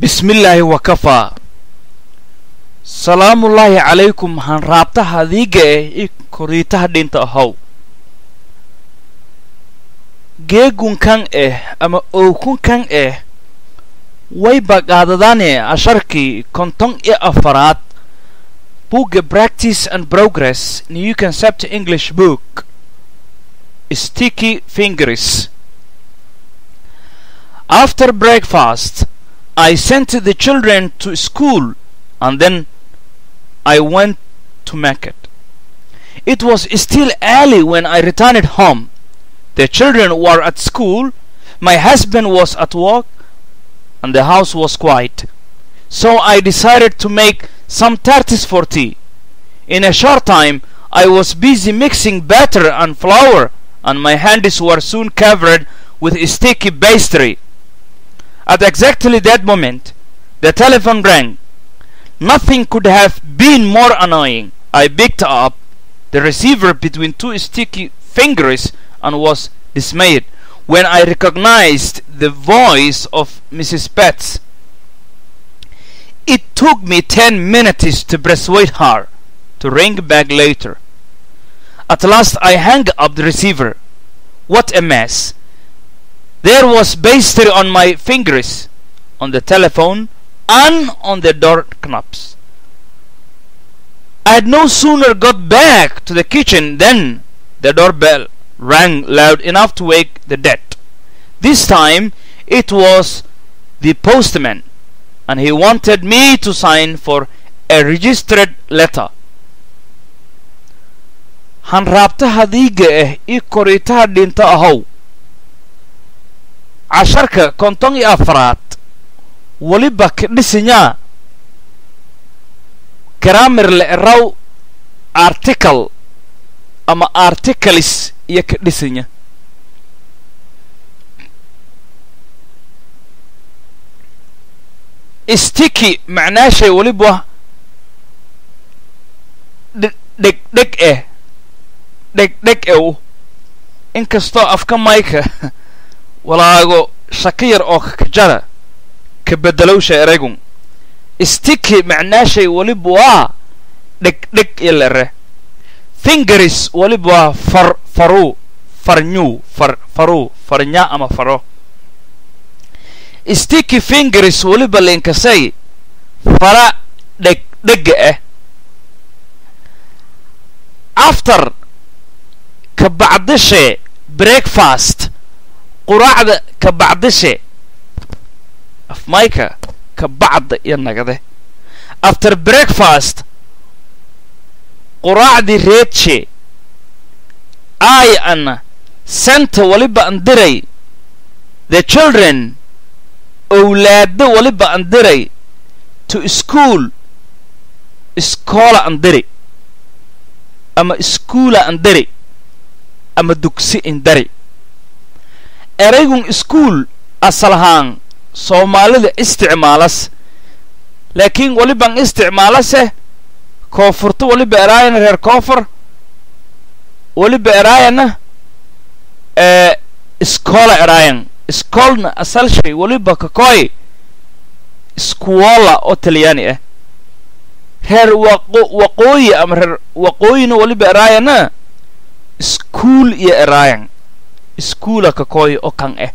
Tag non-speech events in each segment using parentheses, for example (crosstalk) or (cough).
bismillaahi wakafaa salaamullaahi calaykum hanraabtaha adiiga eh i koriitaha dhinta ahow. Geegunkan eh ama owkunkan eh way baqaadadaane asharkii konton iyo afaraad. Bugga practice and progress new concept english book. Sticky fingers. After breakfast i sent the children to school and then i went to market it was still early when i returned home the children were at school my husband was at work and the house was quiet. So I decided to make some tarts for tea. In a short time, I was busy mixing batter and flour, and my hands were soon covered with sticky pastry. At exactly that moment, the telephone rang. Nothing could have been more annoying. I picked up the receiver between two sticky fingers and was dismayed when I recognized the voice of Mrs. Betts. It took me ten minutes to persuade her to ring back later. At last I hung up the receiver. What a mess! There was pastry on my fingers, on the telephone, and on the door knobs. I had no sooner got back to the kitchen than the doorbell rang loud enough to wake the dead. This time it was the postman, and he wanted me to sign for a registered letter. hanraabtaha diiga ah io koriitaha dhinta ahow casharka konton iyo afaraad weliba garaamir la eraw article ama articles iyo ka dhisanya sticky macnaashay weliba dheg dheg eh dheg dheg ew inkastoo afka mayka (laughs) walaago shaka yar oo kakajara ka bedelowsha eraygun sticky macnaashay weliba waa dheg dheg iyo lere. Fingaris weliba waa far faruu farnyuu far faruu farnya ama faro. Sticky fingers weliba linkasay fara dheg dhega ah after ka bacdishe breakfast quraacda ka bacdishe afmayka ka bacda iyo nagade. After breakfast quraacdii reedshe i an senta weliba andiray the children owlaado weliba andiray to school iskoola andiri ama iskuula andiri ama dugsi indari eraygun iskuul asalahaan soomaalida isticmaalas. Laakiin weliban isticmaalase koonfurta weliba eraayana reer koonfur weliba eraayana ee iskoola eraayan. Iskoolna asal shay weliba kakoy iskuwola oo talyaani ah reer waqo waqooyi ama reer waqooyina weliba eraayana iskuul iyo eraayan iskuula kakoy oo kan ah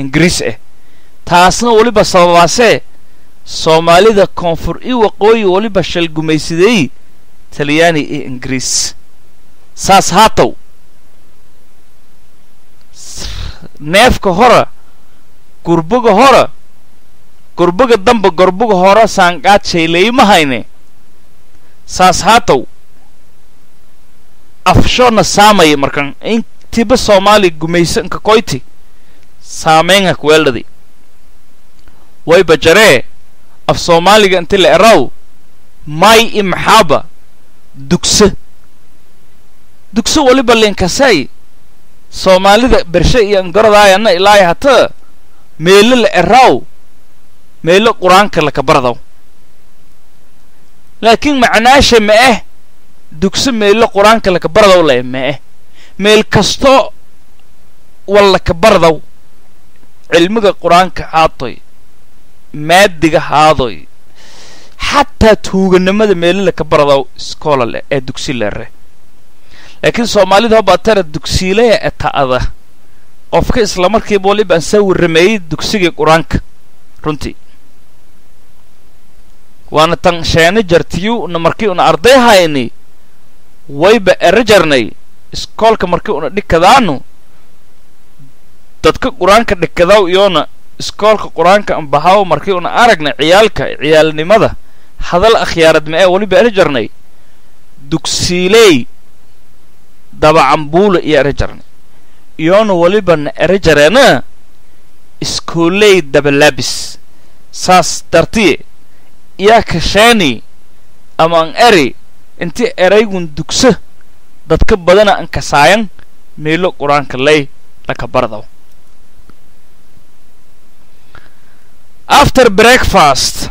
ingiriis ah taasna weliba sababaasee soomaalida koonfur i waqooyi weliba shalgumaysadeey talyaani iyo ingiriis. Saas haatow. Neefka hora gurbuga hora gurbuga damba gurbuga hora saanqaad shayleymahayne saas haatow. Afshoona saamaya markan intiba soomaali gumaysanka koyti saameynha kuweeldhadi wayba jaree af soomaaliga inti la eraw may i maxaaba dugso dugso weliba linkasay soomaalida bershe iyo angarodaayanna ilaaya hata meelo la eraw meelo qur'aanka lakabaradaw laakiin macnaasha ma ah dugso meelo qur'aanka lakabaradaw le ma ah meel kasto wallakabaradaw cilmiga qur'aanka haatoy maadiga haadoy xataa tuuganimada meelila ka baradaw iskoola leh ee dugsi lere laakiin soomaalida hobbaa tara dugsiilaya ee ta'ada qofka islamarkiiba waliba aan saa warrameeyey dugsigii qur'aanka. Runtii waana tan sheene jartiyu na markii una arday hayni wayba ero jarnay iskoolka markii una dhikadaanu dadka qur'aanka dhikadaw iyoona iskoolka qur'aanka anbahaw markii una aragnay ciyaalka ciyaalnimada hadal akhyaaradma ee waliba ero jarnay dugsiiley dabacambuula iyo ero jarnay. Iyoona waliba na ero jareena iskooley dabalaabis saas dartiye yaa kasheeni ama an eri inti eraygun dadka badana an kasaayan meelo qur'aanka ley laka bardaw. After breakfast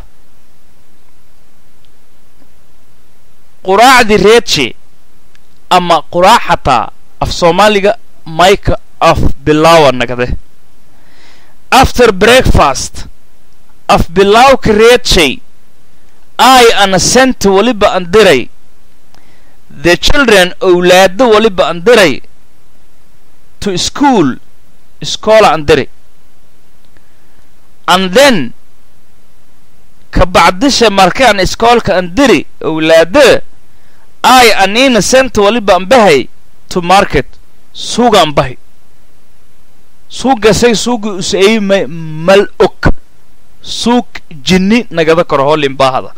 quraacdii reedshe ama quraac xataa af soomaaliga mayka af bilaawa nagde after breakfast af bilaawka reedshay i ana senta waliba an diray the children owlaado waliba an diray to school iskoola an diri and then ka bacdisha markaan iskoolka an diri owlaado i anina senta waliba an bahay to market suuga an bahay. Suugasay suugi usaey ma mal og. Suug jinni nagada karo holinbaahada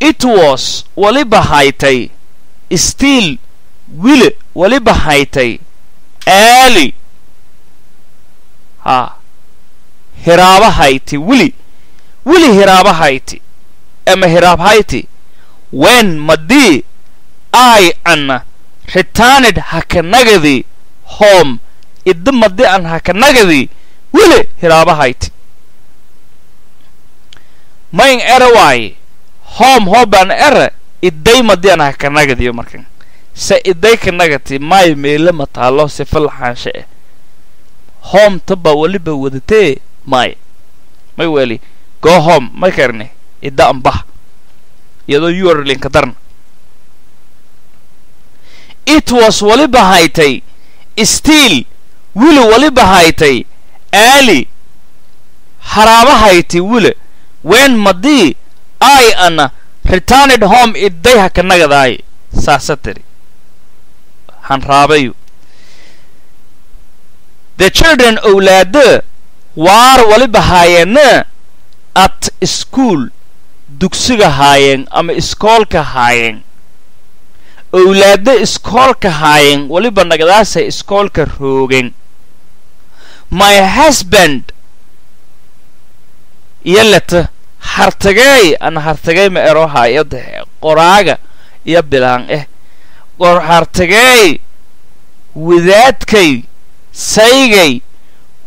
it was waliba haytay. Stiil wile waliba haytay. Aali haa hiraaba hayti wili wili hiraaba hayti ama hiraab hayti wen madii i ana returned hakanagadi home. Idda madi an hakanagadi wili hiraaba hayti mayn waaye home hoban ere idday madian ha ka nagadiyo markan. Se idday ka nagati maay meele mataalo sifa laxaanshe eh. Home taba waliba wadatee maay may weli go home may karne idda ambah iyadoo yuarlinka darna it was waliba haytay stiil wili waliba haytay aali haraaba haytay wile wen madii i ana returned home idday ha nagadaay saasa tiri. Han raabayu. The children owlaado waar waliba haayeena at school. Dugsiga haayeen ama iskoolka haayeen owlaado iskoolka haayeen waliba nagadaasa iskoolka roogen my husband. Iyo leta hartageey ana hartageey ma ero haayadahe qoraaga iyo bilaan eh. Qor hartageey wadaadkay saygay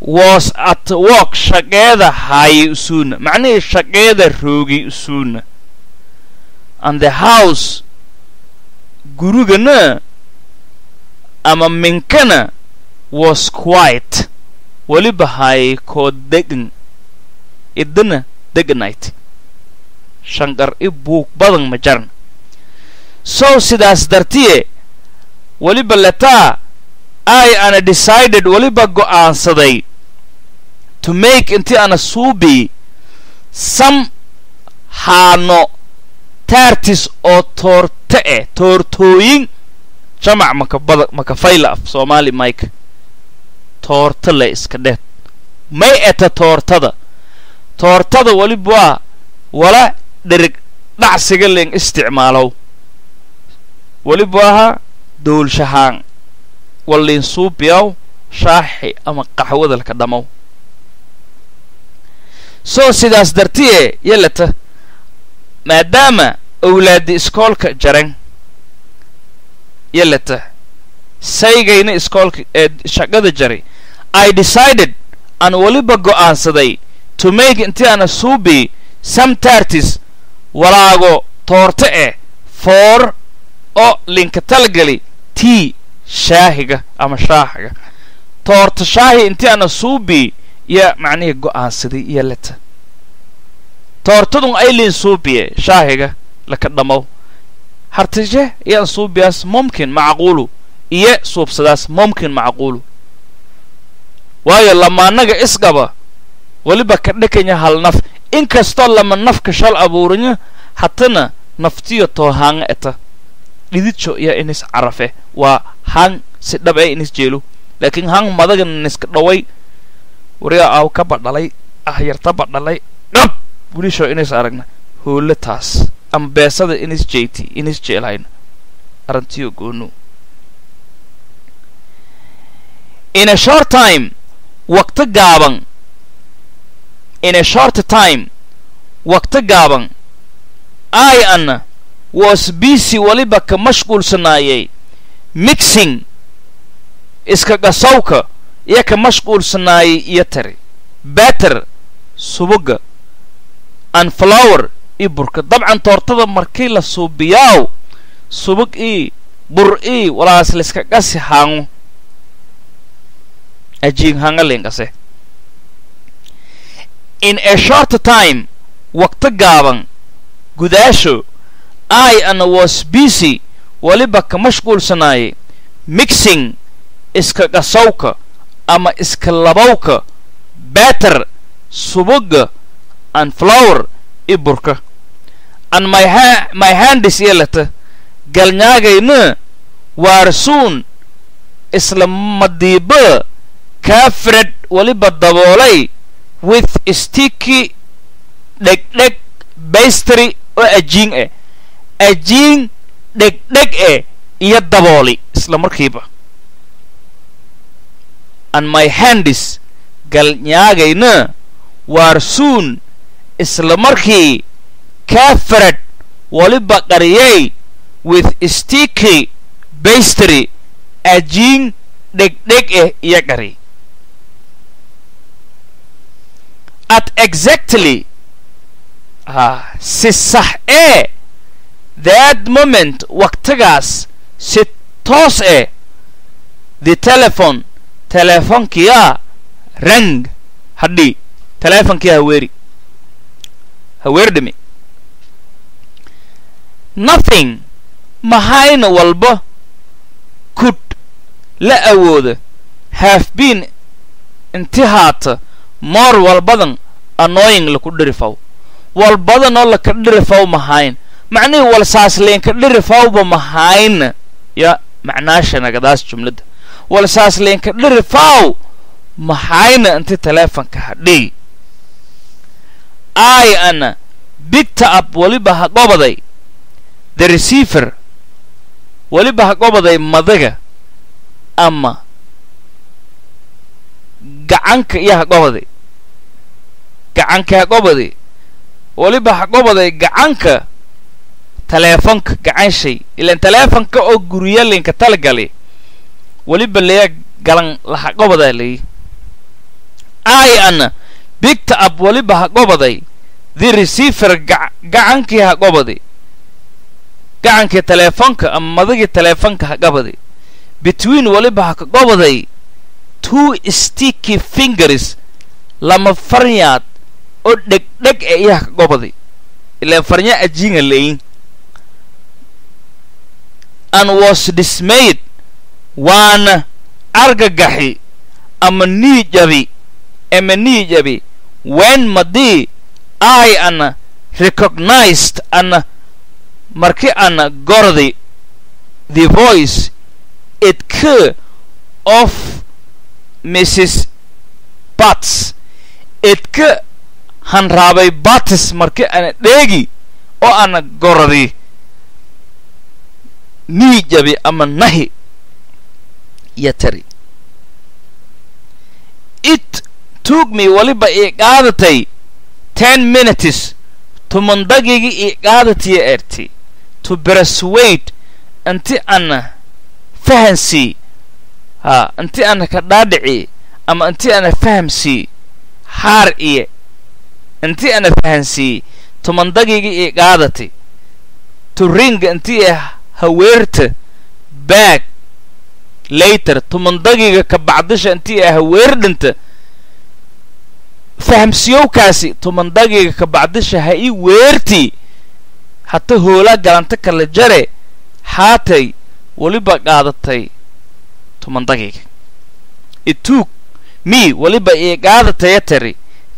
was at work shaqeeda haayay usuuna macnihii shaqeeda roogay usuuna and the house gurigana ama minkana was quiet. Weliba haayay koo degan idana deganayd shanqar i buug badan ma jaran. Sow sidaas dartiye weliba letaa i ana decided weliba go'aansaday to make intii ana suubi sam haano taartis oo toorte eh toortooyin jamac makabada makafayla af soomaali mike. Toorta le iska dheed may eta toortada. Toortada weliba waa wala dherig dhacsiga leen isticmaalow. Weliba ahaa dowlshahaan waliin suubiyaw shaaxi ama qaxwadalka dhammow soo sidaas dartiye yelata maadaama owlaadi iskoolka jaran yelata saygayna iskoolka ee shaqada jaray i decided aan weliba go'aansaday to make intii ana suubi some tartis walaago toorte eh foor oo linka talgali tii shaahiga ama shaaxiga toorta shaahi intii ana suubi iyo macnihii go'aansaday iyo leta. Toortadun aylin suubiye shaahiga laka dhammow hartije iyaan suubiyaas mumkin macquulu iyo suubsadaas mumkin macquulu. Waayo lamaanaga isqaba weliba ka dhekanya hal naf inkastoo lama nafka shal abuurinya hatana naftiyo too haanga eta. Dhididjo iyo inis carafe. Waa hang si dhab ee inis jeelo laakiin hang madaga niska dhaway wariga aaw kaba dhalay ah yartaba dhalay dhab! Wilisho inis aragna. Hoole taas. Ama beesada inis jeyti inis jeelayna arantiyo goonu. In a short time waqti gaaban in a short time waqti gaaban i an was busy waliba ka mashquulsanaayay mixing iska qasawka iyo ka mashquulsanaayay iyo tari batter subuga and flower iyo burka. Dabcan toortada markii la suubiyaaw subug ii bur ii walaas layska qasi haango ajiin hanga linkase in a short time waqti gaaban gudaasho i ana was busy waliba ka mashquulsanaayay mixing iska qasawka ama iska labawka batter subuga and flower i burka an my, ha my handis yeelata galnyaagayna waarsuun isla madiiba kaafred waliba daboolay with sticky dhegdheg baystry oo ajiin eh. Ajiin dhegdheg eh iyo dabooli isla markiiba. An my handis galnyaagayna waarsuun isla markii kaafred waliba qariyay with sticky baystry ajiin dhegdheg eh iyo qari at exactly si sax ee that moment waqtigaas si toos eh the telephone teleefonkiyaa rang hadhi teleefonkii haweeri haweerdhimi nothing mahayna walba could la awooda have been inti haata moor walbadan annoying laku dhirifaw walbadanoo laka dhirifaw mahayn macnihii walsaasleenka dhirifawba mahayna ya macnaashanagadaas jumladda walsaasleenka dhirifaw mahayna inti teleefonka hadhii. I ana bigta up weliba ha gobaday. The receiver weliba ha gobaday madaga ama gacanka iyo ha gobaday gacanka ha gobaday weliba ha gobaday gacanka taleefonka gacan shay ilaan taleefonka oo guryalinka talagali weliba leya galan laha gobadaa leyi i ana bigta up weliba ha gobaday the receiver gacankii ha gobaday gacankii taleefonka ama madagii taleefonka ha gobaday between weliba ha two sticky fingers lama faryaad oo dhegdheg ee iyo ha ka gobaday ilaan farnya ajiinga leyin and was dismayed waana argagaxi ama niijabi ama niijabi when madii i ana recognized ana marki ana gordi the voice it k of mrs bats it ka hanraabay batis marki ana dheegi oo ana gordi niijabi ama nahi iyo tari. It took me waliba ii qaadatay ten minutes tumandagigi ii qaadatiya erti to persuade inti ana fahansii ha inti ana ka dhaadhici ama inti ana fahamsii haar iye. Inti ana fahansii tumandagigi ii qaadati to ring inti ah haweerta baag. Later tumandagiga ka bacdisha intii ah haweerdhinta fahamsiyowkaasi toban daqiiqa ka bacdisha ha ii weerti. Hata hoolaa galanta kala jare haatay weliba qaadatay toban daqiiqa it me weliba ii qaadataya tari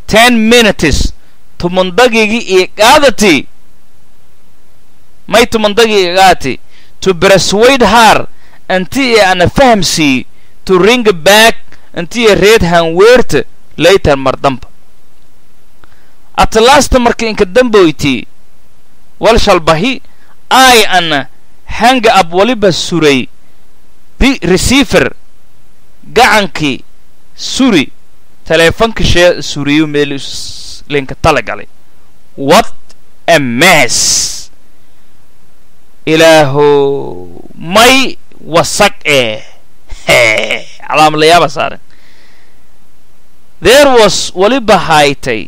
ten minutes toban daqiiqi ii qaadati. May toban daqiiqa to persuade her intii ana fahamsii to ring back intii reed hanweerta later mar damba atlasta marka inka damboyti wal shalbahi ai ana hanga ab waliba suray receiver gacankii suri taleefanka shee suriyo meel linka tala galay what a mess. Ilaaho may wasaq ee (laughs) calaamalayaaba saaran there was waliba haytay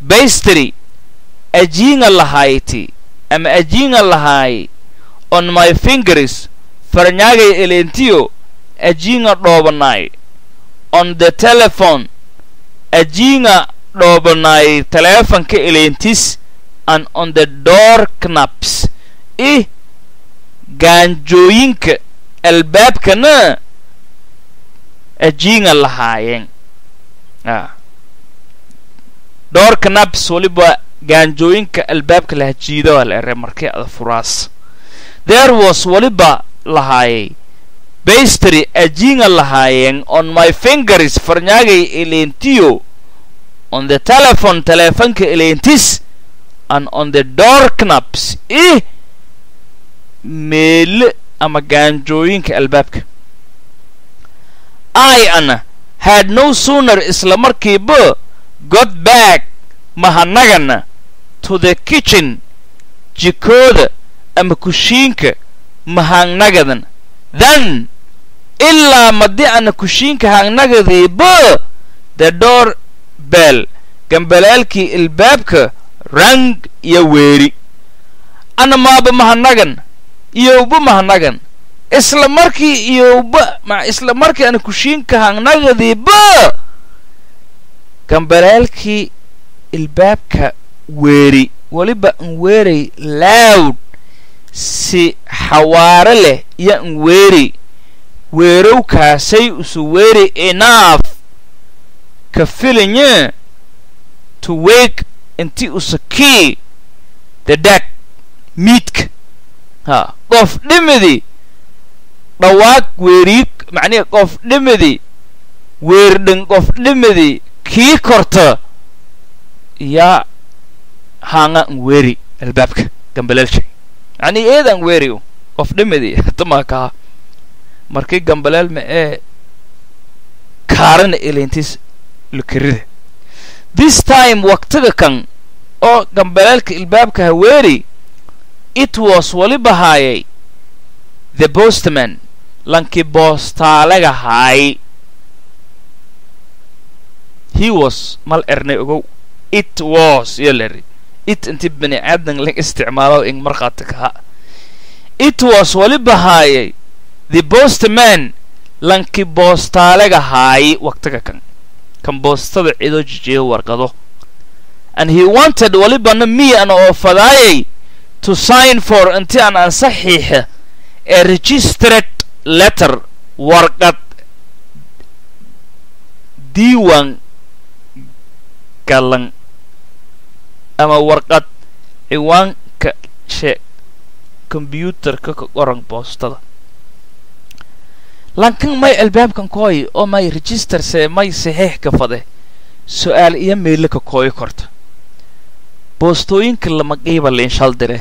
bastry ajiinga lahayti ama ajiinga lahaay on my fingers farnyaagay elentiyo ajiinga dhoobanaay on the telephone ajiinga dhoobanaay taleefanka elentis and on the door knaps. Ih gaanjooyinka albaabkana ajiinga lahaayeen door knaps waliba gaanjooyinka albaabka la hajiida waa la ere markii ada furaas there was waliba lahaayay bastry ajiinga lahaayeen on my fingers farnyaagay elentiyo on the telephone taleefanka elentis and on the door knaps ih meele ama gaanjooyinka albaabka i ana had no sooner isla markiiba got back mahanagana to the kitchen jikooda ama kushiinka mahangnagadan. Then ilaa madi ana kushiinka hangnagadiiba the door gambalaalkii ilbaabka rang iyo weeri. Ana maaba mahanagan iyowba mahanagan isla markii iyowba isla markii ana kushiinka hangnagadiiba gambalaalkii ilbaabka weeri. Weliba n weeray loud si xawaare leh iyo n weeri. Weerowkaasay usu weeri enough. Ka filanye to wake inti usa kii the dag miidka ha qof dhimidi. Dhawaaq weeriig macnihi qof dhimidi. Weerdhin qof dhimidi. Kii korta. Yaa haanga n weeri albaabka gambaleelshay macnihi eedan weeri qof dhimidi hatamaa kaa markii gambaleel ma ee kaarana elentis lukerida this time waqtiga kan oo gambaleelka ilbaabka haweeri it was waliba haayay the postman lankii boostaalaga haay. He was mal ernay ogow. It was iyo leri it inti bani aadan lag isticmaalo ing markhaati kaha it was waliba haayay the postman lankii boostaalaga haay waqtiga kan. Kan boostada cidoo jijiyo warqado. And he wanted walibana me an oo fadaayay to sign for inti aan aan saxiixa a registered letter warqad diiwaan galan ama warqad ciwaanka she kombyuutarka ka qoran boostada. Lankan may albaabkan kooy oo may register see may saxiix ka fade su'aal iyo meyle ka kooyi korta. Boostooyinka lama qiiba liinshal dire.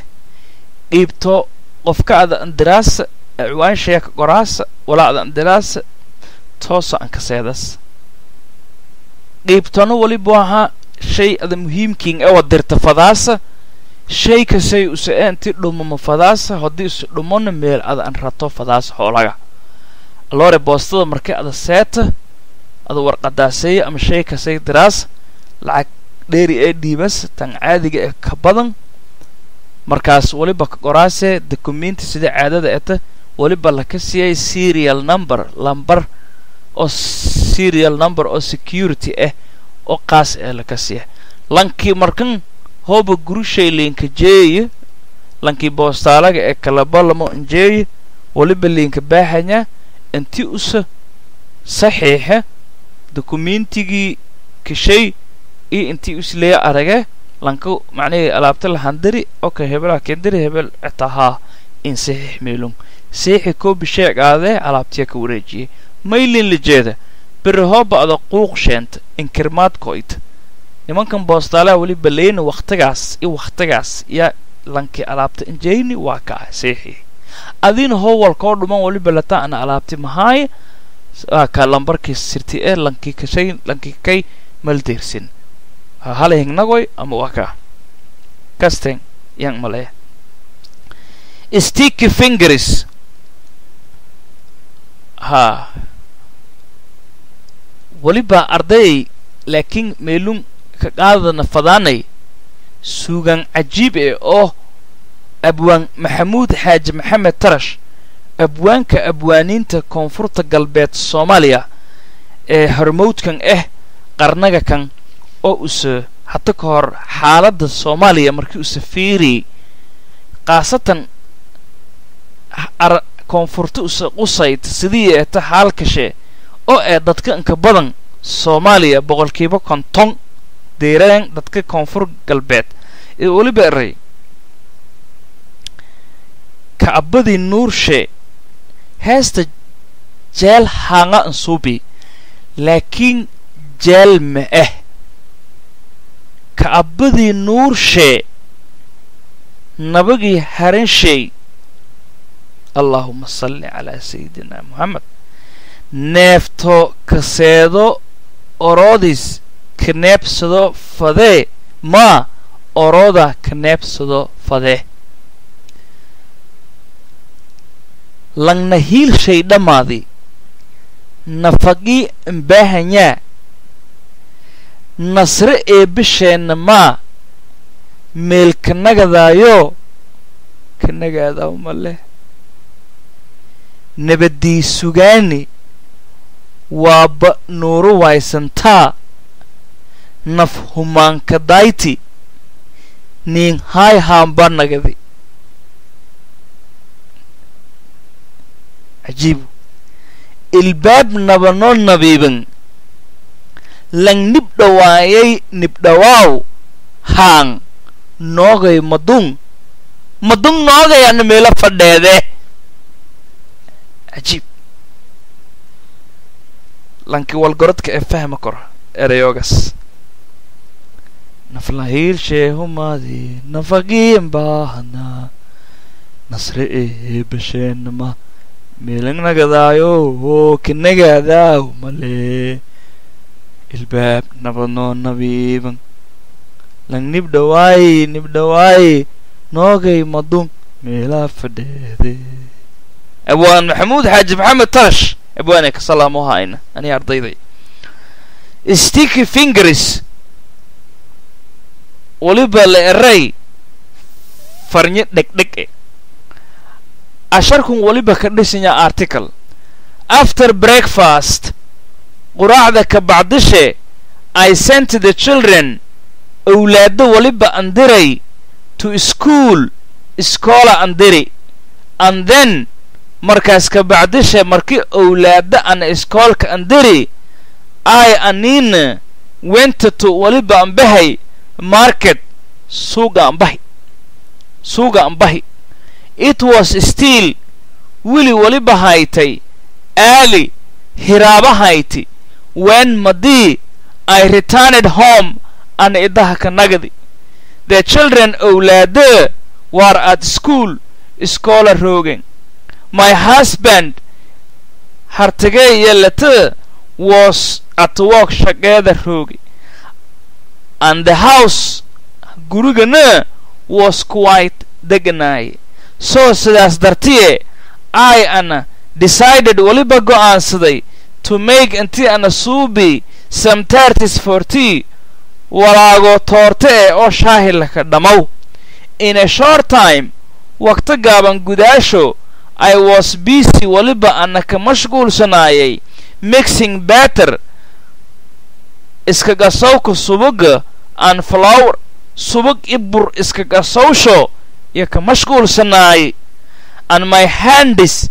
Qiibto qofka ada andiraasa ciwaan sheeka qoraasa walaa ada andiraasa toosa ankaseedas qiibtona walibu ahaa shay ada muhiimkiin ewa dirta fadaasa shay kasay usa enti dhumama fadaasa haddii isu dhumona meel ada an rato fadaasa hoolaga aloore boostada markay ada seeta ada warqadaaseeya ama shay kasay diraas lacag dheeri ee dhiibas tan caadiga ee ka badan markaas waliba ka qoraasee documenti sida caadada eta waliba laka siiyay serial number lambar oo serial number oo security ah oo qaas ee laka siya lankii markan hooba gurushay liinka jeeye lankii boostaalaga ee kalabalamo njeeye waliba liinka baaxanya intii usa saxiixa dokumentigii kashay iyo intii usleeya arage lanka macnihii alaabta lahandiri oka hebelaa kendiri hebel citahaa in saxiix meelung saxiixi koobi sheegaadee alaabtiya ka wareejiyay. Maylin lijeeda beri hoo ba'da quuq sheenta inkirmaad ko'yta nimankan boostaalaha weliba leyna wakhtigaas iyo wakhtigaas yaa lankii alaabta injeyni waa ka ah saxiixii adiina howalkoo dhuman weliba lata ana alaabti mahaaya waa ka lambarkii sirti ee lankii kashay lankii kay maldeersin. Hala hingnagoy ama waa ka. Kasten yang malee sticky fingers. Ha weliba arday laakiin meelun ka qaadana fadaanay suugan cajiib eh oo abwaan maxamuud xaaji maxamed tarash abwaanka abwaaniinta koonfurta galbeed soomaaliya ee hormowdkan ah qarnaga kan oo use hata ka hor xaaladda soomaaliya markii use fiiriyey khaasatan koonfurta use qusayd sidii eeta xaalkashe oo ee dadka inka badan soomaaliya boqolkiiba konton deeraan dadka koonfur galbeed ee weliba eray ka'abadii nuurshe heesta jeel haanga ansuubi laakiin jeel ma ah ka'abadii nuurshee nabagii haransheey allaahuma salli calaa sayidina moxamed neefto kaseedo oroodis ka neebsado fadee maa orooda ka neebsado fadee langna hiilshay dhammaadi nafaqii mbaahanyaa nasre eebbasheenna maa meel kanagadaayoo kanagaadaa uma leh. Nabadii sugaani waaba nuuru waysantaa naf humaanka dayti. Niin haay haamba nagadi. Cajiibu ilbaab nabanoo nabiiban lang nibdhawaayay nibdhawaaw haang. Noogay madung. Madung noogayaana meelo fadheede. Cajiib lankii walgorodka ee fahma kora erayoogas naflahiilsheehumaadi nafagiin baahanaa nasre eebasheenama meelangnagadaayo oo kinagaadaaw malee ilbaab nabadnoo nabiiban lang nibdhawaay nibdhawaay noogay madun meelaa fadheede. Abwaan maxamuud xaaji maxamed tarash abwaanay ka salaamo hayna aniga ardayday. Sticky fingers weliba la eray farnyo dhegdheg e asharkun weliba ka dhisanya article. After breakfast quraacda ka bacdishe i sent the children owlaado weliba andiray to school iskoola andiri. And then markaas ka bacdishe markii owlaada ana iskoolka andiri i anina went to weliba ambahay market suuga ambahi suuga ambahi it was still wili weliba haytay aali hiraaba hayti when madii i returned home ana idaha ka nagdi. The children owlaade war at school iskoola roogen my husband hartigee iyo lete was at work shaqeeda roogi. And the house gurigana was quite deganaaye so sidaas dartiye i ana decided weliba go'aansaday to make intii ana suubi some tartis for tea walaago toorte e oo shaahilaka dhammow in a short time waqti gaaban gudaasho i was busy weliba ana ka mashquulsanaayay. Mixing batter iskagasowka subaga aan flower subag i bur iskagasowsho iyo ka mashquulsanaay. An my handis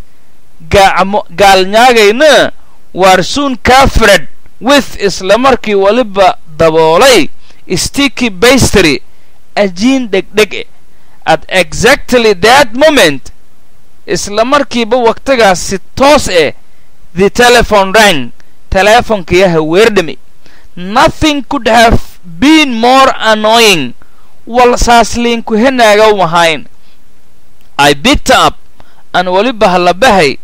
gacmo gaalnyaagayna waar soon cafred with isla markii waliba daboolay. Sticky bastry ajiin dhegdhege at exactly that moment isla markiiba waqtigaas toos eh the telephone rang teleefonkayaha weerdhami nothing could have been more annoying. Wal saasliinku henaagaw mahayn i picked up an waliba halabahay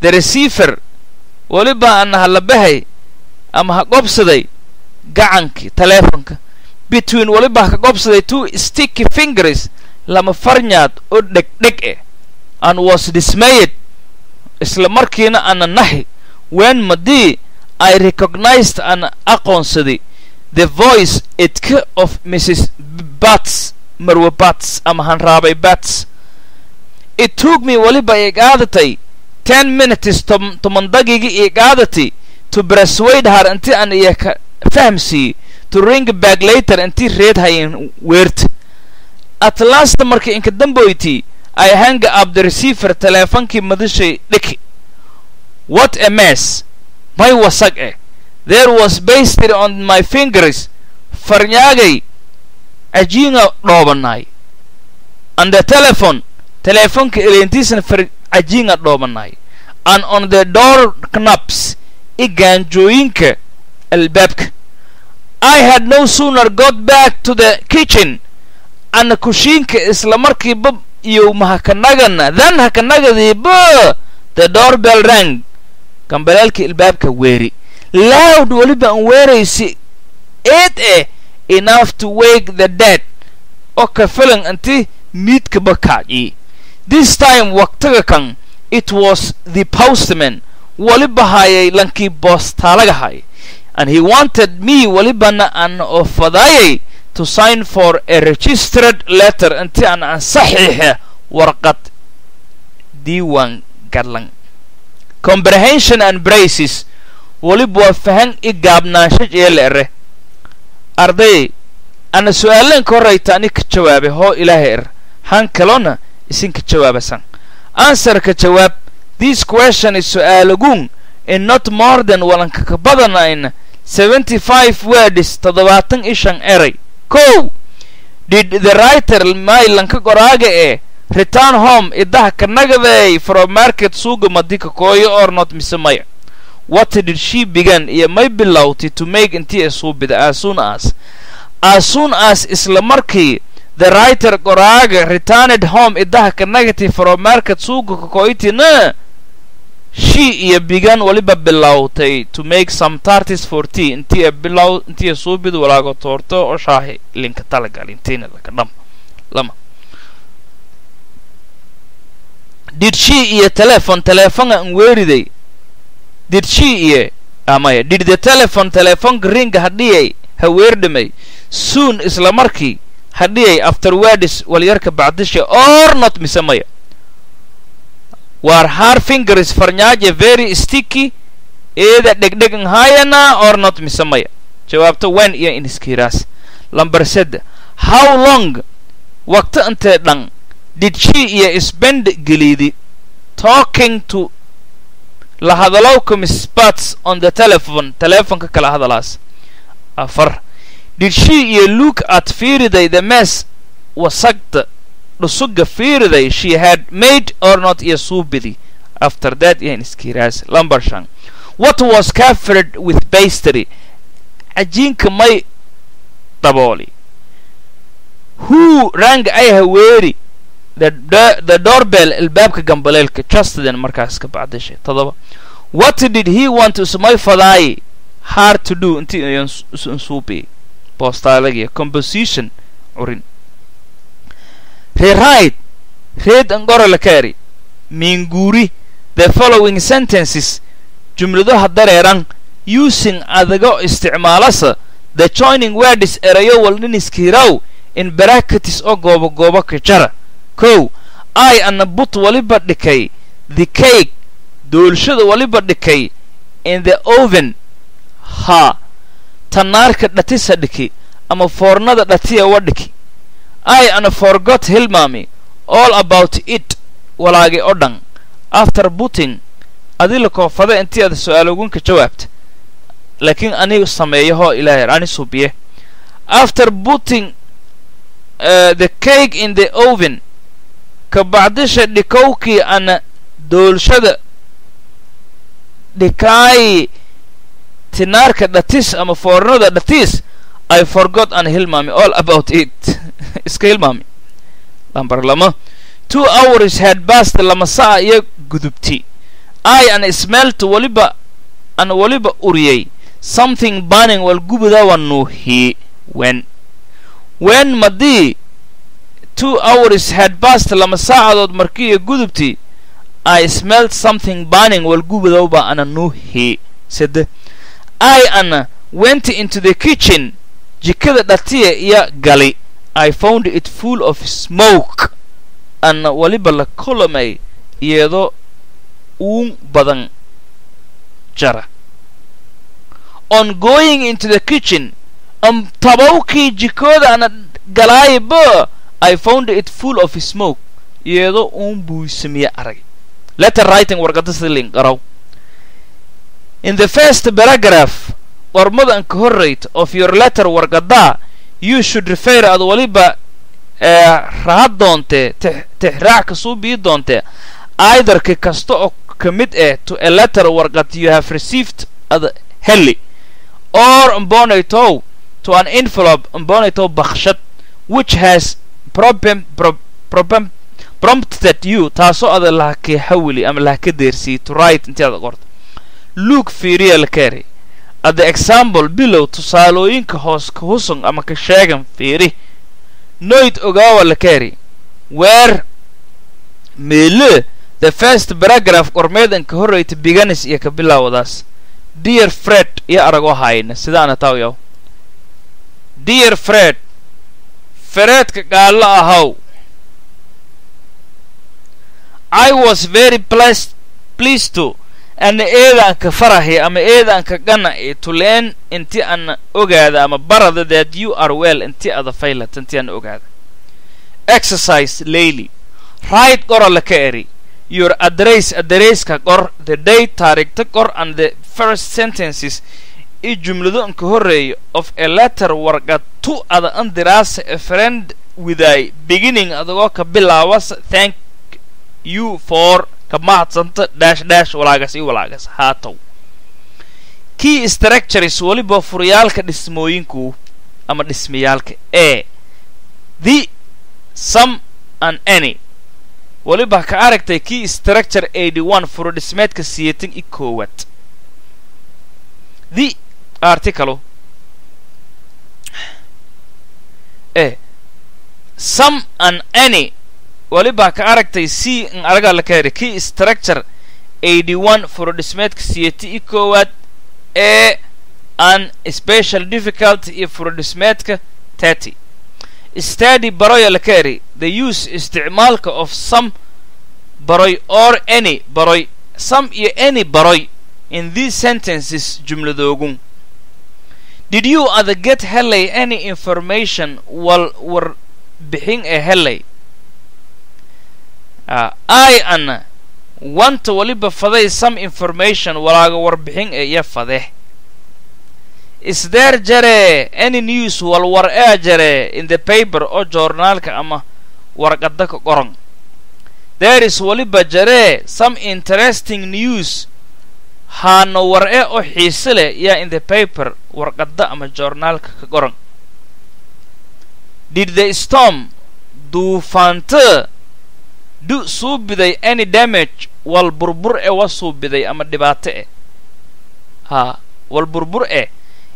the receiver waliba ana halabahay ama ha qobsaday gacankii teleefonka between waliba ha ka qobsaday two sticky fingers lama farnyaad oo dhegdheg eh and was dismayed. Isla markiina ana nahi. When madii i recognized ana aqoonsaday the voice idka of mrs bats marwe bats ama hanraabay bats. It took me waliba igaadatay ten minutes toman dagigi igaadatay to persuade her inti an iya ka fahamsiiye to ring back later intii reed hayen weert. At last markii inka damboyti i hang up the madashay dhiki. What a mess. May wasag eh. There was bastry on my fingers. Farnyaagay. Cajiinga dhoobanaay and the telephone. Teleefonka eleentiisana far cajiinga dhoobanaay and on the door knaps i gaanjooyinka albaabka. I had no sooner got back to the kitchen. Ana kushiinka isla markiiba iyo mahakanagana then hakanagadiiba the doorbell rang. Gambaleelka ilbaabka weeri. Loud weliba an weeraysi. Eed eh enough to wake the dead. Oo ka filan inti miidkaba kacyi this time waqtiga kan it was the postman. Waliba hayay lankii boostaalaga hay. And he wanted me walibana an ofadaayay to sign for a registered letter inti an an saxiixa warqad diiwaan gadlan. Comprehension and braces waliba waa fahan i gaabnaansho jeele ere arday ana su'aaleen ka horrayta ani ka jawaabay hoo ilaahay er han kalona isinka jawaabasan. Answer ka jawaab this question is su'aalaguun in not more than walanka ka badanayn seventy five words toddobaatan i shan eray kow did the writer maylanka qoraaga ee return home idaha ka nagaday from market suuga madika kooyo or not mise maya what did she began iyo may bilowtay to make intii ay suubida as soon as as soon as isla markii the writer qoraaga returned home idaha ka negative from market suuga kakoitina she iyo began waliba bilowtay to make some tartis for tea intii bilow intii ay suubida walaago toorto oo shaahi linka talagal intiina laka dham lama. Did she iyo telephone telefonga an weeriday did she iyo amaya did the telephone telefonka ringa hadhiyay ha weerdhamay soon isla markii hadhiyay after wordis walyarka bacdisha or not mise maya war har fingers farnyaaje very sticky eeda dhegdhegan hayana or not mise maya jawaabta wen iyo inskiraas lamber sedde how long waqti intee dhan did she iyo spend gelidi talking to la hadalowka miss bats on the telephone telefonka kala hadalaas. Afar did she iyo look at fiiriday the mess wasagda dhusuga fiiriday she had made or not iyo suubidi. After that iyo inskiraas lamber shan. What was covered with bastry cajiinka may dabooli. Who rang ay haweeri? The, doorbell albaabka gambaleelka justden markaas ka bacdishay todoba what did he want ismay fadaay hard to do? Intii ayan suubi. Boostaalagiya. Composition curin rewrite reed angorala kaari miinguuri the following sentences. Jumladaha dareeran using adago isticmaalasa the joining words erayo waldhiniskiiraw in bracketis oo goobo goobo ka jara kow i ana but waliba dhikay the cake. Doolshada waliba dhikay in the oven. Ha. Tanaarka dhatisa dhiki ama foornada dhatiya wa dhiki i ana forgot hilmaami all about it walaagi o dhan. After putting adila koofada intii aad su'aal ugunka jawaabta. Laakiin anigu sameeyo hoo ilaahay ani subiye after putting uh, the cake in the oven ka bacdisha dhikowkii ana doolshada dhikaayi tinaarka dhatis ama foornada dhatis i forgot an hilmaami all about it. (laughs) Iska hilmaami lambar lama. Two hours had bast lama sa'a iyo gudubti. I an smelt waliba an waliba uriyey. Something burning wal gubudawa nuuhi when when madii two hours had bast lama saacadood markiiyo gudubti. I smelt something burning wal gubudawba ana nuuhi sede i ana went into the kitchen jikada dhatiya iyo gali. I found it full of smoke. Ana waliba la kolomay iyadoo uun badan jara. On going into the kitchen. Tabawkii jikooda ana galaayibo i found it full of smoke. Iyadoo uun buysamiye arag letter writing warqada qarow in the first paragraph qormadan ka horreyt of your letter warqadaa you should refer ad waliba raha doontee tixraac kasuu bii doontee eitherka kasta oo ka mid ah to a letter warqad you have received ad heli or mbonatow to an envelope mbonatow bakshad which has prompted you taasoo ada laha ka hawili ama laha ka deersiyey to write intii ada qorta luke keeri at the example bilow tusaalooyinka hoos ka husun ama ka sheegan fiiri. Noyd ogaawa la keeri where meele the first paragraph qormeedan ka horreyta biganis iyo ka bilaawadaas dear fred iyo aragoo hayna sidaana tawyaw dear fred fereedka gaallo ahaw i was very pleased to ana eedaanka farahi ama eedaanka gana'i to learn inti ana ogaada ama barada that you are well inti ada faylat inti ana ogaada. Exercise layly right qora la ka eri. Your address addresska qor the date taarikhta qor and the first sentences i jumlado inka horreeya of a letter warqad tu ada andiraasa a friend withay beginning adagoo ka bilaawas thank you for ka mahadsanta dash walaagas iyo walaagas haatow key structures weliba furyaalka dhismooyinku ama dhismayaalka e the some and any. Weliba ka aragtay key structure eighty one furo dhismeedka siyeetan i koowaad. The articalo e some and any weliba ka aragtay c n aragaa la ka key structure eighty one furo dhismeedka siyeti i koowaad ee an special difficulty iyo furo dhismeedka thirty. Study baroya la ka eri the use isticmaalka of some baroy or any baroy some iyo any baroy in these sentences jumladoogun. Did you ada get helay any information wal war bixin ee helay i ana wanta waliba faday some information walaaga warbixin ee iyo fadeh is there jare any news wal war ee jare in the paper oo joornaalka ama warqada ka qoran? There is waliba jare some interesting news haana war e oo xiise leh yaa in the paper warqada ama joornaalka ka qoran. Did the storm duufaanta suubiday any damage wal burbur e wa suubiday ama dhibaato eh haa wal burbur eh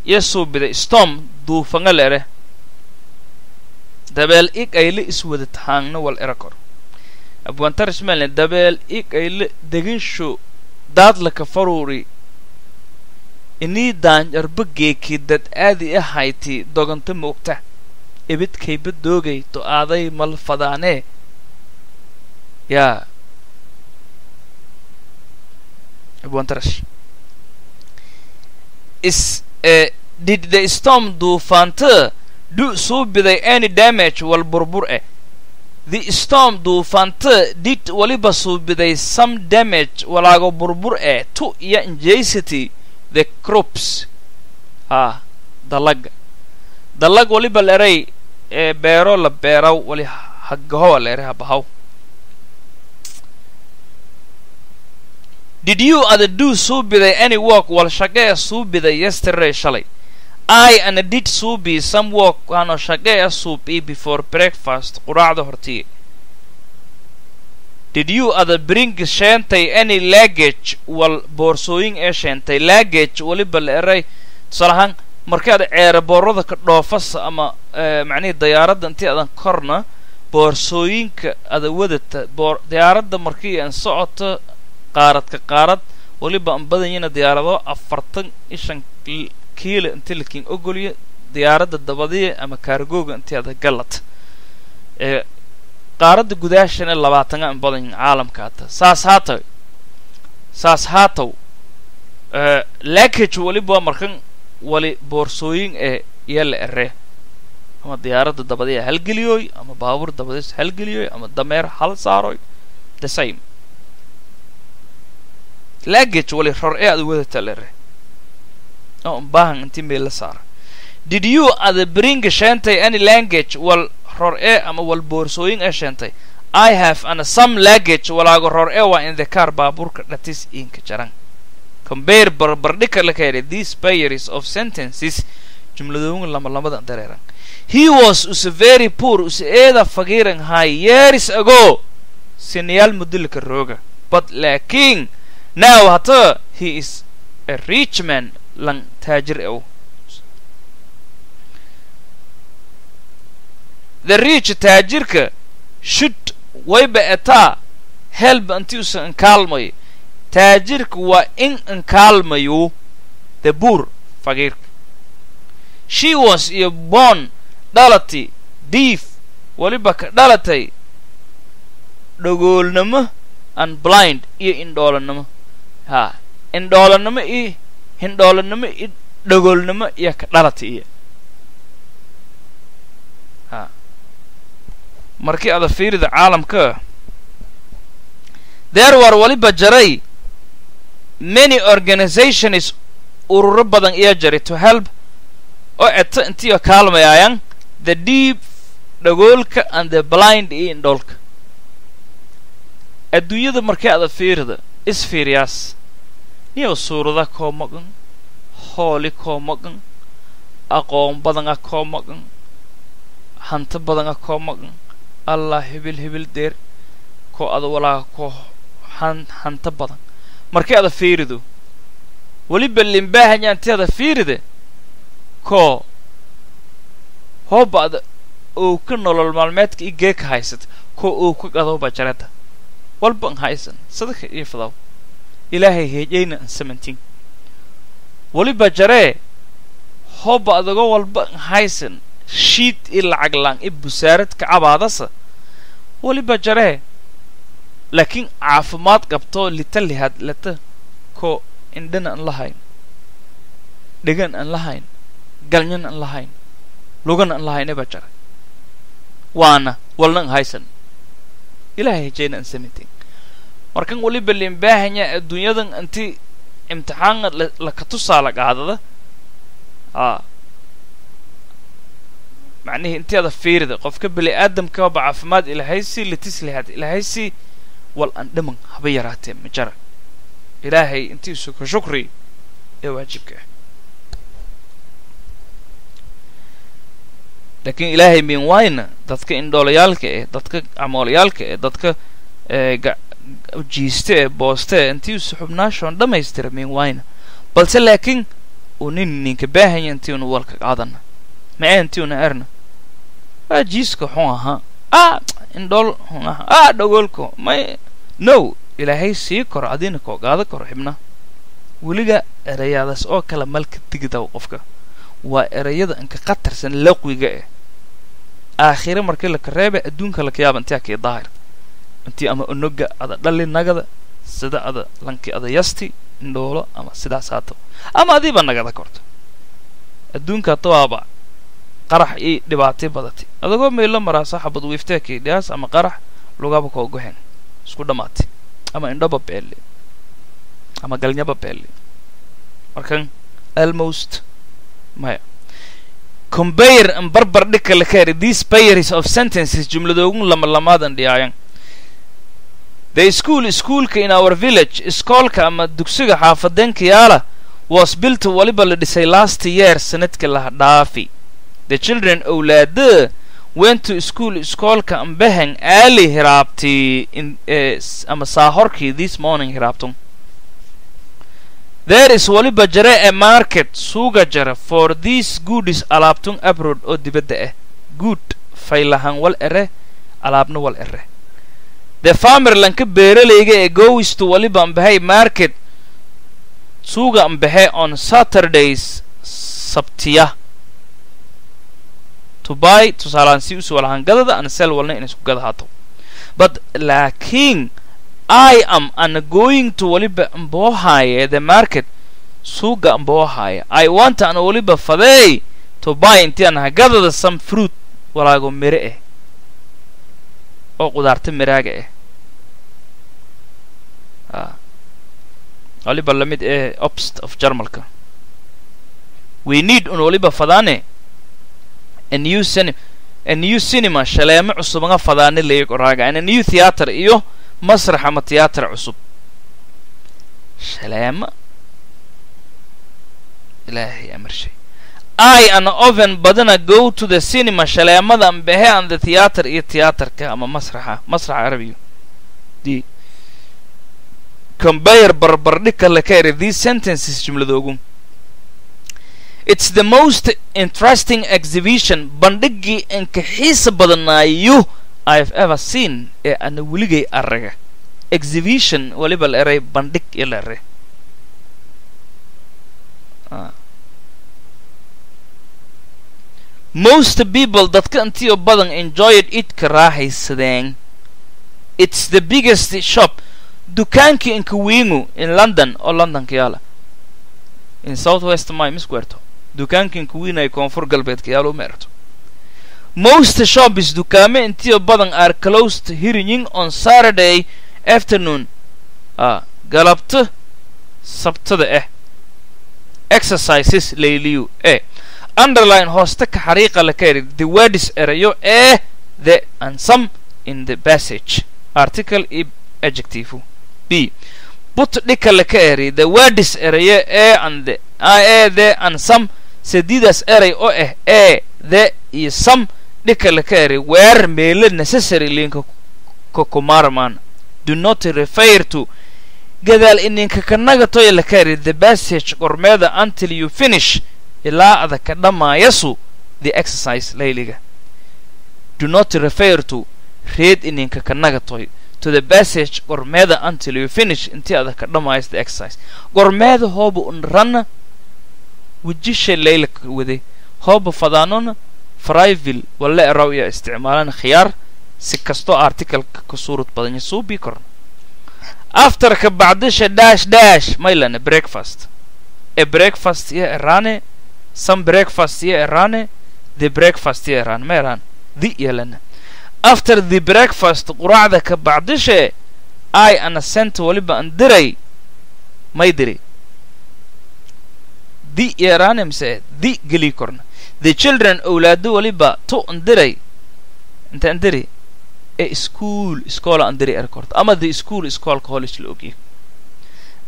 iyo suubiday storm duufanga lere dabeel ig ayle iswada tahaangna wal erakor abwantarishmelne dabeel ig ayle deginsho daadlaka faruuri inii daanjarba geeki dad aadi ahayti doganta moogta ibidkayba doogay to yaa abwantarash is uh, did the storm duufaanta do suubiday any damage wal burbur eh? The storm duufaanta did waliba suubiday some damage walaago burbur eh? To iyo injacity the crops. Ha dalaga dalag waliba leray ee beero la beeraw wali hagahowa leere habahaw did you ada do suubiday any work wal shaqee yesterday shalay I and did suubi some work ano shaqee suubi before breakfast. Quraacda hortii did you ada bring sheentay any luggage wal boorsooyin ee sheentay luggage? Waliba la eray tusaale ahaan markii aad ceeraboorada ka dhoofas ama macnihii dayaaradda intii adan korna boorsooyinka ada wadata boor diyaaradda markii aan socoto qaaradka qaarad waliba aan badanyina diyaarado afartan iyo shan kiilo intii lakiin ogolya diyaaradda dabadiya ama kaargooga intii ada galad ee qaaradda gudaashana labaatana an badan caalamka hata saas haataw saas haataw lackage waliba markan wali boorsooyin ee iyo la ere ama diyaaradda dabadiya halgeliyooy ama baabuur dabadiis halgeliyooy ama dameer hal saaroy the same luggage wali ror ee ada wadata la ere oo baahan intii meel la saara did you ada bring sheentay any language wal ror ee ama wal boorsooyin ee sheentay i have ana some luggage walaago ror ee waa in the car baabuurka dhatis inka jaran compare barbardhika la keenay these pairs of sentences jumladooyin lama lamada dareeran he was use very poor use eeda fagiiran high years ago. Sinayaal mudilka rooga. But laakiin now hata he is a rich man lang taajir ew the rich taajirka should wayba etaa help intii usan inkaalmayo taajirka waa in inkaalmayo the buur fagiirka she was iyo born dhalatay diif waliba ka dhalatay dhagoolnimo and blind iyo indhoolanimo ha indhoolanimo iyo hindhoolanimo iyo dhagoolnimo iyo ka dhalatay iyo ha. Markii ada fiirida caalamka there war waliba jaray many organizations ururo badan iyo jaray to help oo eto intiioo kaalmayaayan the deep dhagoolka and the blind iyo indhoolka adduunyada markii ada fiirida isfiiriyaas niyow suurada koo maqan hooli koo maqan aqoon badana koo maqan hanti badana koo maqan allah hibil hibil deer koo ada walaaga koo han hanti badan markii ada fiirido weliba limbaahanyaa intii ada fiiride koo hooba'da oo ka nolol maalmeedka i geeka haysata koo oo ka gadowba jarada walba an haysan sadaka iyo fadaw ilaahay heejayna an samantin weliba jaree hooba adago walba an haysan shiid i lacag laan i busaarad ka cabaadasa. Weliba jaree laakiin caafimaad qabtoo lita lihaad lata koo indhana an lahayn dhegan an lahayn galnyan an lahayn lugana an lahayn iba jara waana walna an haysan. Ilaahay hejayna an samantin markan weliba limbaahanyaa adduunyadan inti imtixaana laka tusaala qaadada aa macnihii inteeda fiirida qofka bini aadamkaba caafimaad ilahaysi litis lihaad ilahaysi wal an dhiman haba yaraatee ma jara. Ilaahay intiisu ka shukri ee waajibka ah. Laakiin ilaahay min wayna dadka indhoolayaalka eh dadka camoolayaalka eh dadka jiiste ee booste ee intiisu xubnaashoon dhammaystira min wayna balse laakiin uu nin ninka baahanya intiinu walka qaadana mae intiuna erna a jiiska xun ahaa a indhool xun ahaa a dhagoolka may no ilaahay sii koro adina koo qaada koro xibna weliga erayaadaas oo kale malka digdaw qofka waa erayada inka khatarsan laqwiga eh aakhire markii laka reeba adduunka laka yaaba intii akii daahir intii ama onoga ada dhali nagada sida ada lanki ada yasti indhoolo ama sidaas haato ama adiiba nagada korto. Adduunka tawaaba qarax ii dhibaatay badatay adagoo meelo maraasa xabad wiifteekii dhiyaas ama qarax lugaba koo gohen isku dhammaatay ama indhoba beelle ama galnyaba beelle markan almost maya. Combayer an barbar dhika la kaari these pairs of sentences jumladoogun lama dhiyaayan the school schoolka in our village iskoolka ama dugsiga xaafadeenka yaalla was built waliba la dhisay last year sanadka la dhaafi. The children owlaada went to school iskoolka ambahan early hiraabti uh, ama saahorkii this morning hiraabtun. There is waliba jare a market suuga jara for these goodies alaabtun abroad oo dibadda ah good faylahan wal ere alaabna wal ere the farmer lanka beeralayga ee goes to waliba ambahay market suuga ambahe on saturdays sabtiya. To buy tusaalaan si usu walahan gadada ana sel walna in isku gada haato but laakiin I am an going to waliba amboohaaye the market suuga amboohaaye I want an waliba faday to buy intii an hagadada some fruit walaago mire ah oo qudaarta miraaga ah waliba la mid ee obst of jarmalka. We need un waliba fadaane. A new cinema shaleemo cusubanga fadaane leeyag oraaga and a new theatre iyo masrax ama tiyaatar cusub. Shaleemo? Ilaahay amarshay i an oven badana go to the cinema shaleemada ambehe and the theatre iyo tiyaatarka ama masraxa masraxa carabiga d. Combayer barbardhika la ka eri these sentences jumladoogu it's the most interesting exhibition bandhigii inka xiisa badanaayo i've ever seen ee ana weligay araga exhibition waliba la eray bandhig iyo la ere most people dadka intiyo badan enjoyed it ka raaxaysadeen it's the biggest shop. Dukaankii inka wiingu in london oo londonka yaalla. In south west my miskuerto dukaankii inka wiinay koonfur galbeedka yaalla uma erto most shops dukaame intiyo badan are closed hearing on saturday afternoon. Ah galabta sabtada ah exercises layliyu e underline hooste ka xariiqa la ka eri the words erayo ee the and some in the passage. Article i adjective b. But dhika la ka eri the words erayo ee and the ee the and some. Sadiidaas eray oo ah ee the iyo some. Dhika la ka eri where meelo necessary linka kokumarman do not refer to gadaal ininka kanagatoya la ka eri the passage qormeeda until you finish ilaa ada ka dhamaayasu the exercise layliga. Do not refer to reed ininka kanagatoy to the passage qormeeda until you finish intii ada ka dhamaayas the exercise. Qormeeda hooba un rana wejisha laylaka wade hooba fadaanona friville walla eraw iyo isticmaalan khiyaar si kastoo articalka ka suurad badanya suubii korna. Afterka bacdisha dash dash maylana breakfast. E breakfast iyo erane some breakfast iyo erane the breakfast iyo erane ma eraan the yelana after the breakfast quraacda ka bacdishe i ana sent waliba an diray may diri. The iyo erane mise the gelii korna. The children owlaado waliba tu an diray. Inta an diri e school iskoola an diri erkorta ama the school iskoolka college la ogyahay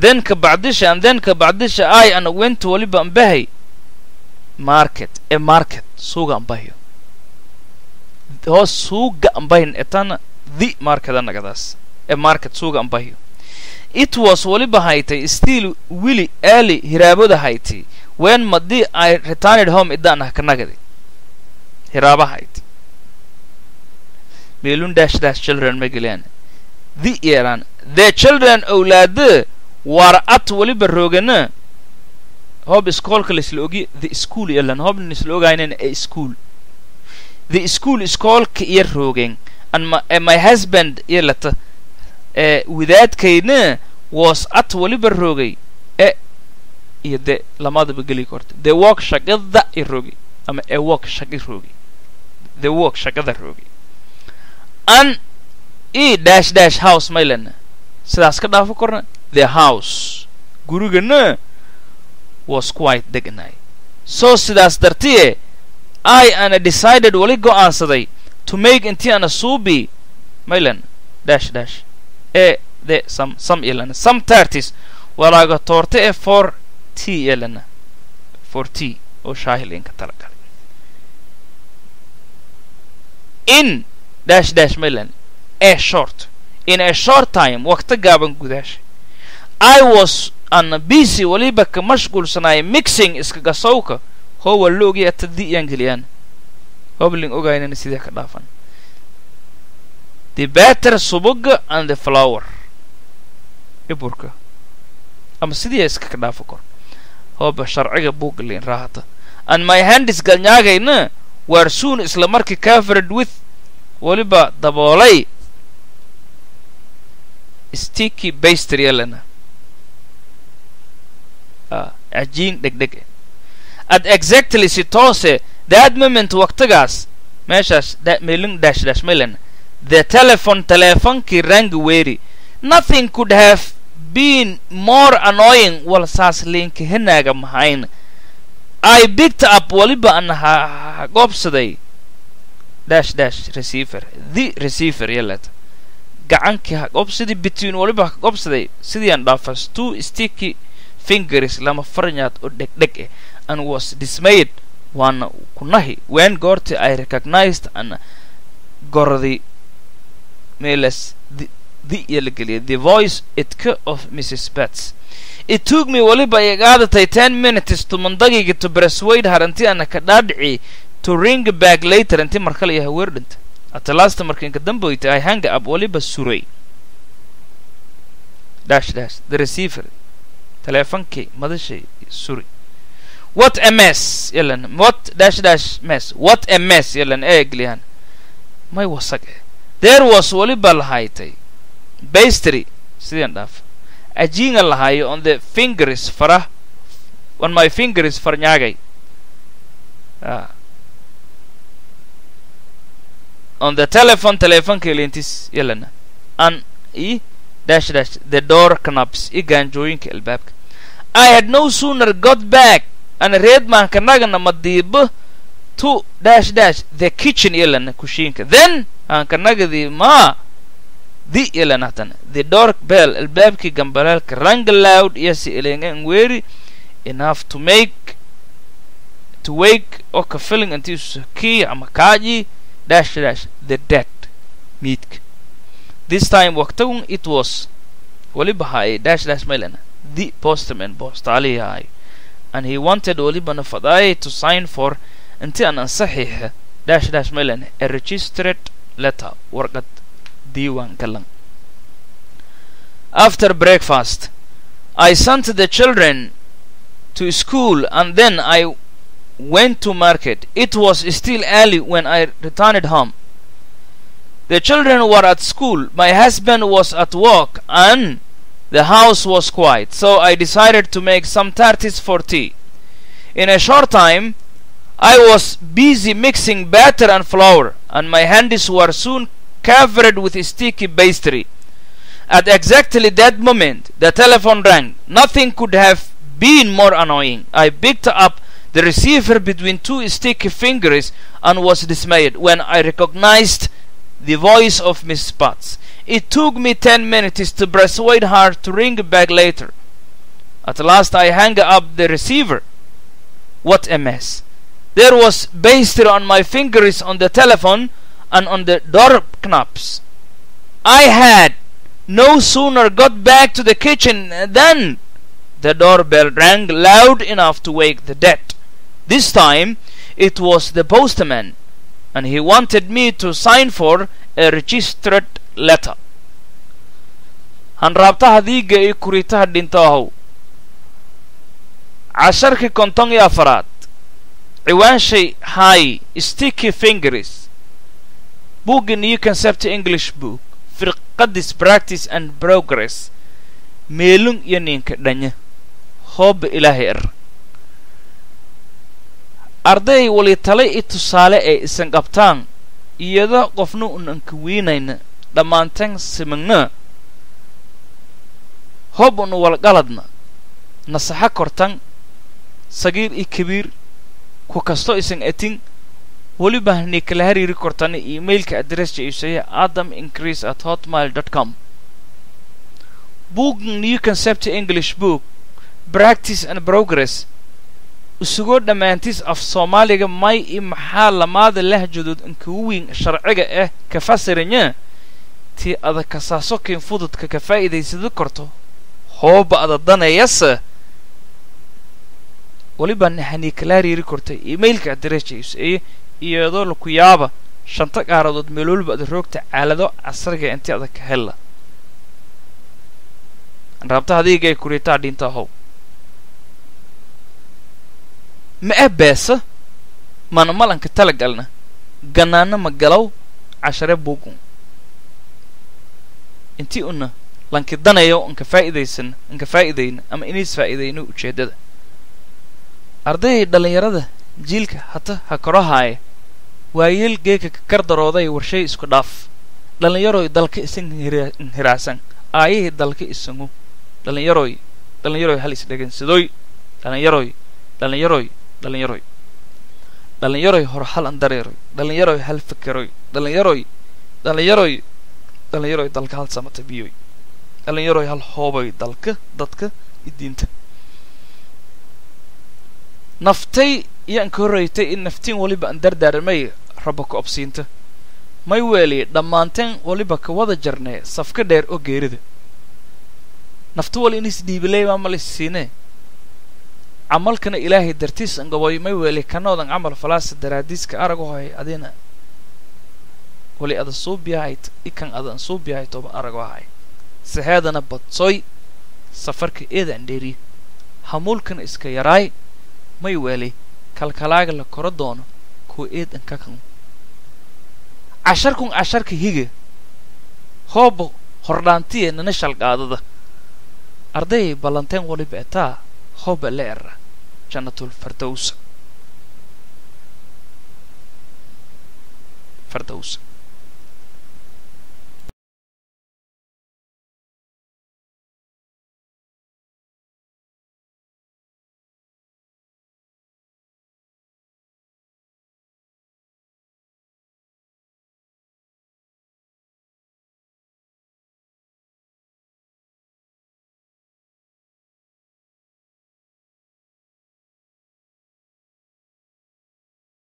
then ka bacdisha and then ka bacdisha i ana went waliba an bahay market e market suuga an bahayo hoos suuga an bahin etana the market anagadaas e market suuga an bahayo it was waliba haytay still willy early hiraaboda haytay when madii i returned home idaan ah kanagadi hiraaba hayti meelun dash dash children magelaan the yeran the children owlaada war at waliba roogana hoob iskoolka laisla ogi the school yelan hoobna isla ogaynana e school. The school iskoolka iyo roogeen. And my, husband iyo lata uh, wadaadkayna was at waliba roogay e iyo the lamadaba geli korta the work shaqada i rogi ama a work shaqi rogi the work shaqada rogi an e dash dash house maylana sidaas ka dhaafo korna the house. Gurigana was quite deganay so sidaas dartiye i ana decided wali go'aansaday to make intii ana suubi maylan dash dash e the some some ilana some thirties walaaga toorta ee for t ilana for t oo shaahil talagalay in dash dash maylan a short. In a short time waqti gaaban gudaasha i was ana busy waliba ka mashquulsanaaya mixing iskaga sawka howa la ogya tadi iyaan geliyaan hobling ogaynana sidee ka dhaafan the better subuga and the flower. iburka ama sidii iskaga dhaafo kor hoba sharciga buugalin raahata and my handis galnyaagayna were soon isla markii covered with waliba daboolay sticky bastrylana cajiin dhegdheg. At exactly si toose that moment waqtigaas meeshaas meelin dash dash maylan the telephone teleefonkii rangi weeri. Nothing could have been more annoying wal saas liinka henaaga mahayn. I picked up waliba an goobsaday. Dash dash receiver the receiver yalet gacankii ha goobsaday between waliba ha goobsaday. Sidiian dhaafas two sticky fingers lama farnyaad oo dhegdheg eh. And was dismayed. Waana ku nahi. When goortii i recognized an gordi meelas the iyo la geliyay the voice itka of mrs bats it took me waliba igaadatay ten minutes tumandagayga to persuade her intii ana ka dhaadhici to ring back later intii markale iyo haweer dhinta atalasta markiinka damboyta i hang up waliba suray dash dash. The receiver teleefonkii madashay suri what a mess yalan what dash dash mess. What a mess yalan eeglihan may wasag eh there was waliba lahaaytay bastry sidaan dhaaf ajiinga lahaayo on the fingers farah on my fingers farnyaagay ah. on the telephone teleefonkii lintis yalana an i dash dash the door knaps i gaanjooyinka albaabka i had no sooner got back ana reedmaanka nagana madiibo to dash dash the kitchen yalana kushiinka then aanka nagadii maa the yalana hatana the door bell albaabkii gambaleelka rang loud yasi elengan weeri enough to make to wake oka filling intiisu kii ama kaaji dash dash the dead meidka this time waqtagun it was waliba haay dash dash mailana the postman boostaalihii haayo and he wanted walibana fadaayay to sign for inti aan ansaxiixa dash dash mailana a registered letter warqad diiwaan galan after breakfast i sent the children to school and then i went to market. It was still early when i returned home. The children were at school. My husband was at work and the house was quiet so i decided to make some tarties for tea. In a short time i was busy mixing batter and flour and my hands were soon covered with sticky pastry. At exactly that moment the telephone rang. Nothing could have been more annoying. I picked up the receiver between two sticky fingers and was dismayed when i recognized the voice of Miss Potts. It took me ten minutes to persuade her to ring back later. At last I hung up the receiver. What a mess. There was pastry on my fingers on the telephone and on the door knobs. I had no sooner got back to the kitchen than the doorbell rang loud enough to wake the dead. This time it was the postman and he wanted me to sign for a registered letter. Hanraabtaha diiga iyo kuritaha dhinto ahow. Casharkii konton iyo afaraad. Ciwaanshay hay sticky fingers. Buugga new concept english book. Firqadis practice and progress. Meelun iyo ninka dhanya. Hoobba ilaahay er. Arday wali tale i tusaale ee isan qabtaan. Iyada qofna un anka weynayna dhammaantan simagna hob un walgaladna nasaxa kortan sagiir i kabiir ku kasto isan atin weliba hani kala hariiri kortana emailka adresska isaya adam increase at hotmail com. Book new concept english book. Practice and progress. Isugoo dhammaantiis af soomaaliga may i maxaa lamaada lahjadood inkugu weyn sharciga ah ka fasiranya tii ada kasaaso kiin fududka ka faa'iidaysada korto hooba ada danayasa weliba hani kala hariiri kortay emailka adresska isaya iyadoo laku yaaba shanta qaaradood meelwalba ada roogta caalado casriga inti ada ka hella raabta hadiigay kuritaa dhinta how. Ma ah beesa mana malanka talagalna? Ganaana ma galow? Cashare buugun intii una lanki danayo anka faa'iidaysan anka faa'iidayna ama inays faa'iidayno ujeeddada. Ardayay dhallinyarada jiilka hata ha korahaaya waayeel geeka ka kardarooday warshay isku dhaaf. Dhallinyaroy dalka isan inhiraasan aayihii dalka isangu dhallinyaroy dhallinyaroy hal isdhegansadooy dhallinyaroy dhallinyaroy dhallinyaroy. Dhallinyaroy hor hal andareeroy. Dhallinyaroy hal fakeroy dhallinyaroy dhallinyaroy dhallinyaroy dalka hal samata biyoy dhallinyaroy hal hooboy dalka dadka i diinta. Naftay iyaan ka horraytay in naftiin weliba aan dardaaramay raba ku obsiinta. May weeli dhammaanteen weliba ka wada jarnee safka dheer oo geerida. Nafta wali in isdhiibilay maa mal isiinee camalkana ilaahay dartiis angaboy may weeli kanoodan camal falaasa daraadiiska aragu hoy adina wali ada suubiyahayd ikan adan suubiyahayd toba ahay saheedana badsoy safarka eedaan dheeriye hamuulkana iska yaraay may weeli kalkalaaga la koro doono kuwa eedan ka kan casharkun casharka higa hooba hordhaantiye nana shalqaadada ardayay ballanteen waliba etaa hooba la era jannatul fardowsa fardowsa